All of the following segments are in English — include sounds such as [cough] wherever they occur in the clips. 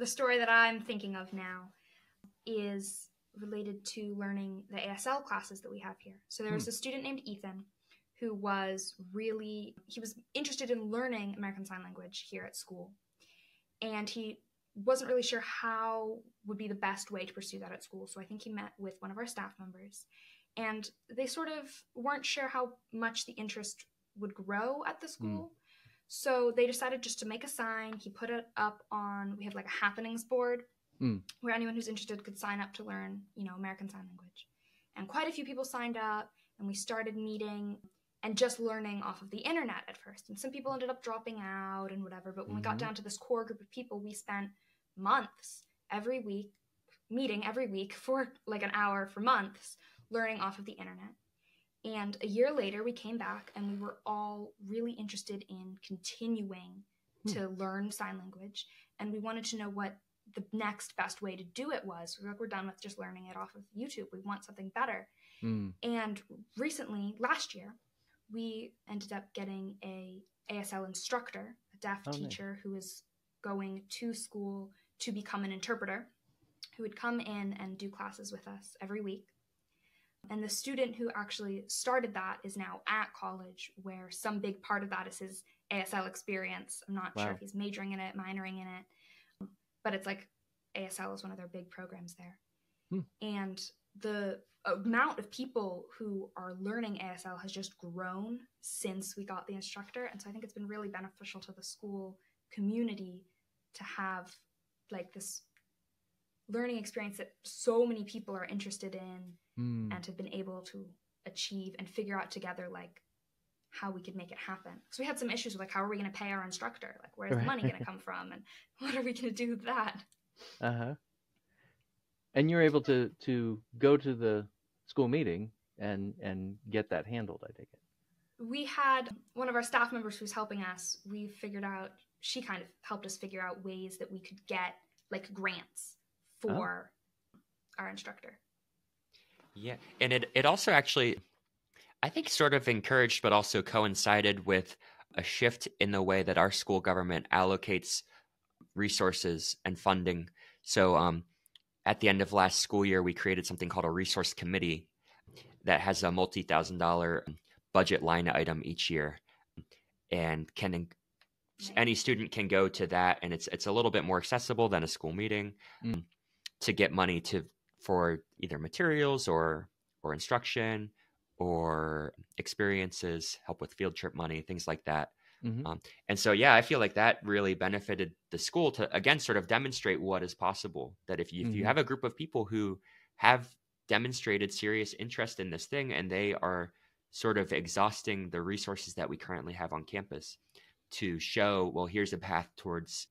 the story that I'm thinking of now is related to learning the ASL classes that we have here. So there was Hmm. a student named Ethan who was really he was interested in learning American Sign Language here at school. And he wasn't really sure how would be the best way to pursue that at school. So I think he met with one of our staff members and they sort of weren't sure how much the interest would grow at the school. So they decided just to make a sign. He put it up on we have like a happenings board Mm. where anyone who's interested could sign up to learn, you know, American Sign Language. And quite a few people signed up and we started meeting and just learning off of the internet at first. And some people ended up dropping out and whatever, but when we got Mhm. down to this core group of people, we spent months every week meeting every week for like an hour for months learning off of the internet. And a year later, we came back and we were all really interested in continuing to learn sign language. And we wanted to know what the next best way to do it was. We were like, we're done with just learning it off of YouTube. We want something better. Mm. And recently, last year, we ended up getting a ASL instructor, a deaf Oh, nice. teacher who is going to school to become an interpreter, who would come in and do classes with us every week. And the student who actually started that is now at college, where some big part of that is his ASL experience. I'm not sure if he's majoring in it, minoring in it, but it's like ASL is one of their big programs there. Hmm. And the amount of people who are learning ASL has just grown since we got the instructor. And so I think it's been really beneficial to the school community to have like this learning experience that so many people are interested in Mm. and have been able to achieve and figure out together like how we could make it happen. Because we had some issues with like how are we going to pay our instructor? Like where's the money going to come from? And [laughs] what are we going to do with that? Uh huh. And you're able to to go to the school meeting and and get that handled. I take it. We had one of our staff members who's helping us. We figured out she kind of helped us figure out ways that we could get like grants for our instructor. Yeah, and it it also actually, I think, sort of encouraged, but also coincided with a shift in the way that our school government allocates resources and funding. So, um, at the end of last school year, we created something called a resource committee that has a multi thousand dollar budget line item each year, and can any student can go to that, and it's it's a little bit more accessible than a school meeting Mm. To get money to for either materials or or instruction or experiences, help with field trip money, things like that. Mhm. Um, and so, yeah, I feel like that really benefited the school to again sort of demonstrate what is possible. That if you, if you Mhm. have a group of people who have demonstrated serious interest in this thing and they are sort of exhausting the resources that we currently have on campus to show, well, here's a path towards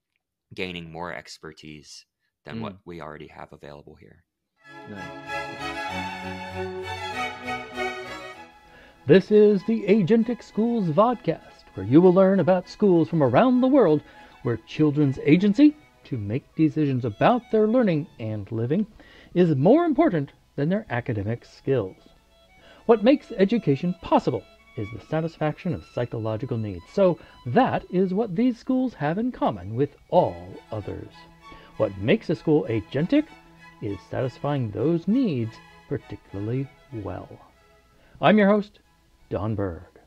gaining more expertise than hmm. what we already have available here. This is the Agentic Schools Vodcast, where you will learn about schools from around the world where children's agency to make decisions about their learning and living is more important than their academic skills. What makes education possible is the satisfaction of psychological needs. So that is what these schools have in common with all others. What makes a school agentic is satisfying those needs particularly well. I'm your host, Don Berg.